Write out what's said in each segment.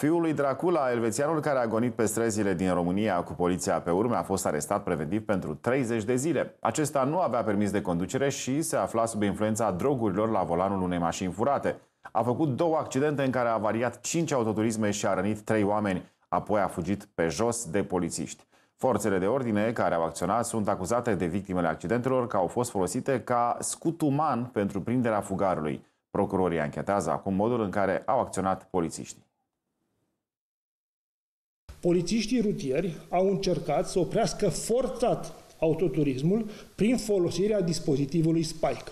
Fiul lui Dracula, elvețianul care a gonit pe străzile din România cu poliția pe urme, a fost arestat preventiv pentru 30 de zile. Acesta nu avea permis de conducere și se afla sub influența drogurilor la volanul unei mașini furate. A făcut două accidente în care a avariat 5 autoturisme și a rănit 3 oameni, apoi a fugit pe jos de polițiști. Forțele de ordine care au acționat sunt acuzate de victimele accidentelor că au fost folosite ca scut uman pentru prinderea fugarului. Procurorii anchetează acum modul în care au acționat polițiștii. Polițiștii rutieri au încercat să oprească forțat autoturismul prin folosirea dispozitivului Spike.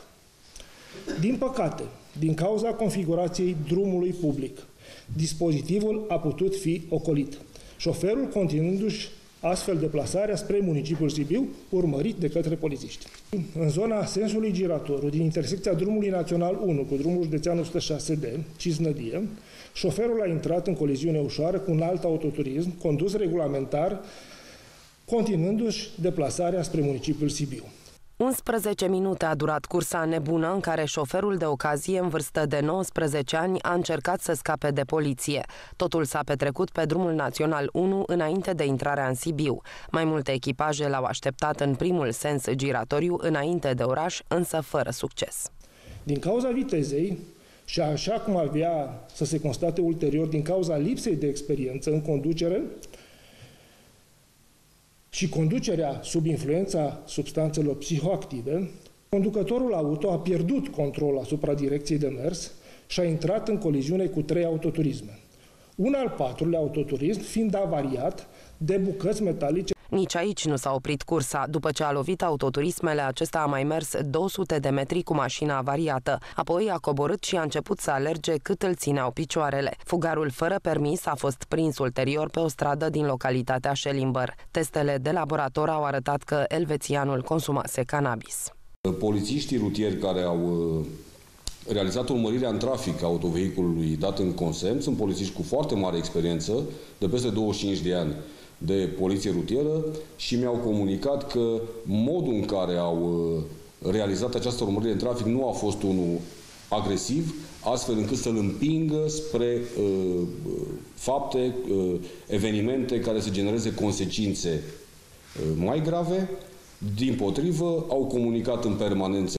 Din păcate, din cauza configurației drumului public, dispozitivul a putut fi ocolit. Șoferul continuându-și astfel deplasarea spre municipiul Sibiu, urmărit de către polițiști. În zona sensului giratoriu, din intersecția drumului național 1 cu drumul județean 106D, Cisnădie, șoferul a intrat în coliziune ușoară cu un alt autoturism condus regulamentar, continuându-și deplasarea spre municipiul Sibiu. 11 minute a durat cursa nebună în care șoferul de ocazie în vârstă de 19 ani a încercat să scape de poliție. Totul s-a petrecut pe drumul național 1 înainte de intrarea în Sibiu. Mai multe echipaje l-au așteptat în primul sens giratoriu înainte de oraș, însă fără succes. Din cauza vitezei, și așa cum avea să se constate ulterior din cauza lipsei de experiență în conducere, și conducerea sub influența substanțelor psihoactive, conducătorul auto a pierdut controlul asupra direcției de mers și a intrat în coliziune cu trei autoturisme. Un al patrulea autoturism fiind avariat de bucăți metalice nici aici nu s-a oprit cursa. După ce a lovit autoturismele, acesta a mai mers 200 de metri cu mașina avariată. Apoi a coborât și a început să alerge cât îl țineau picioarele. Fugarul fără permis a fost prins ulterior pe o stradă din localitatea Schellimber. Testele de laborator au arătat că elvețianul consumase cannabis. Polițiștii rutieri care au uh, realizat urmărirea în trafic a autovehiculului dat în consem sunt polițiști cu foarte mare experiență, de peste 25 de ani de poliție rutieră și mi-au comunicat că modul în care au uh, realizat această urmărire în trafic nu a fost unul agresiv, astfel încât să-l împingă spre uh, fapte, uh, evenimente care să genereze consecințe uh, mai grave. Din potrivă, au comunicat în permanență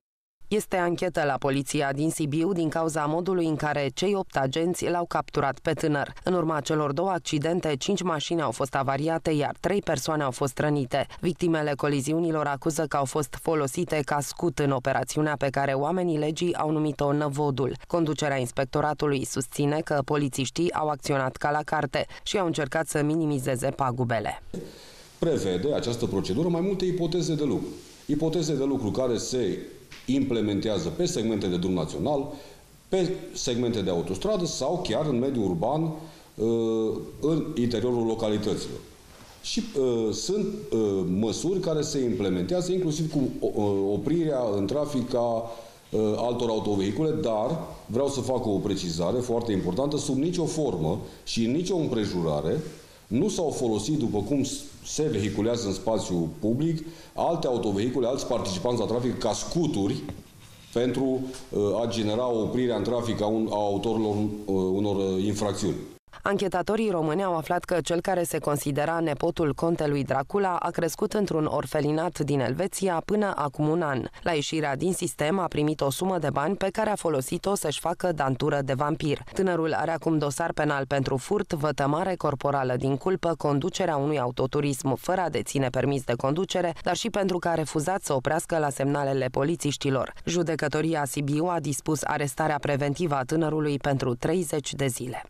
este anchetă la poliția din Sibiu din cauza modului în care cei opt agenți l-au capturat pe tânăr. În urma celor două accidente, cinci mașini au fost avariate, iar trei persoane au fost rănite. Victimele coliziunilor acuză că au fost folosite ca scut în operațiunea pe care oamenii legii au numit-o năvodul. Conducerea inspectoratului susține că polițiștii au acționat ca la carte și au încercat să minimizeze pagubele. Prevede această procedură mai multe ipoteze de lucru. Ipoteze de lucru care se implementează pe segmente de drum național, pe segmente de autostradă sau chiar în mediul urban, uh, în interiorul localităților. Și uh, sunt uh, măsuri care se implementează inclusiv cu uh, oprirea în trafic a uh, altor autovehicule, dar vreau să fac o precizare foarte importantă, sub nicio formă și în nicio împrejurare nu s-au folosit, după cum se vehiculează în spațiu public, alte autovehicule, alți participanți la trafic ca scuturi pentru uh, a genera oprirea în trafic a, un, a autorilor uh, unor uh, infracțiuni. Anchetatorii români au aflat că cel care se considera nepotul contelui Dracula a crescut într-un orfelinat din Elveția până acum un an. La ieșirea din sistem a primit o sumă de bani pe care a folosit-o să-și facă dantură de vampir. Tânărul are acum dosar penal pentru furt, vătămare corporală din culpă, conducerea unui autoturism fără a deține permis de conducere, dar și pentru că a refuzat să oprească la semnalele polițiștilor. Judecătoria Sibiu a dispus arestarea preventivă a tânărului pentru 30 de zile.